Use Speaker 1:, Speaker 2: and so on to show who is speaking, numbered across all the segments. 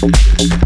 Speaker 1: Thank you.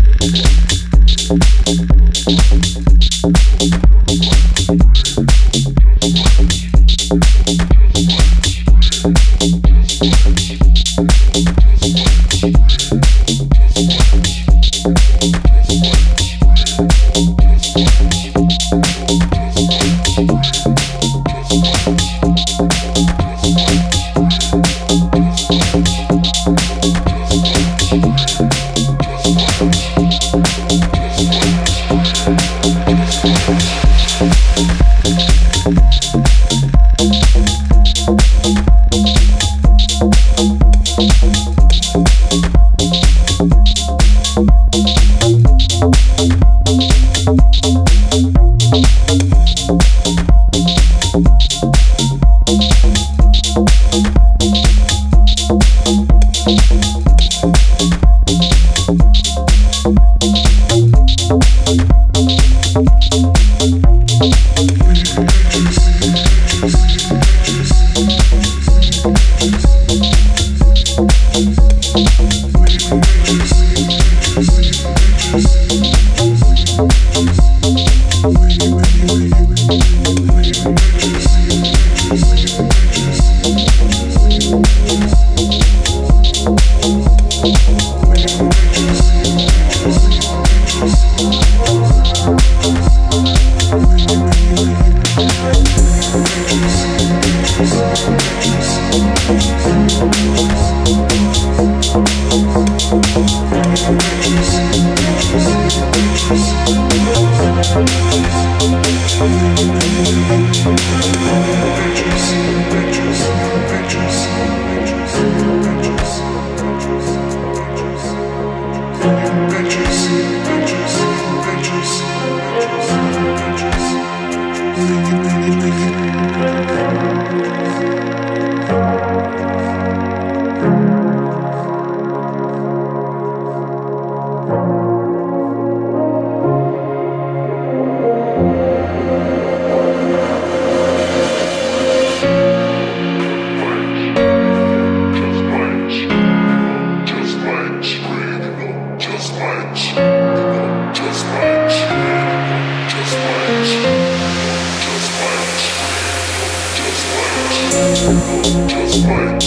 Speaker 1: Música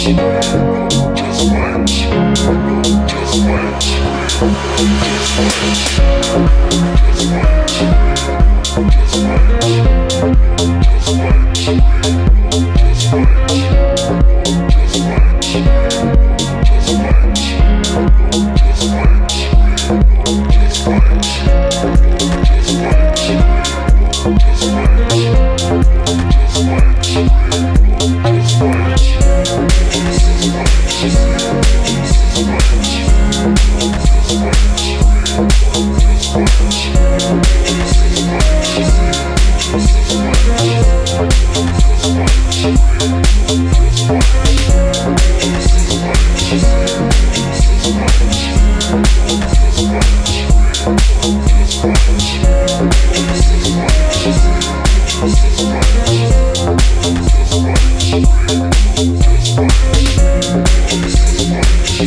Speaker 2: Just watch.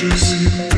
Speaker 2: Just pictures.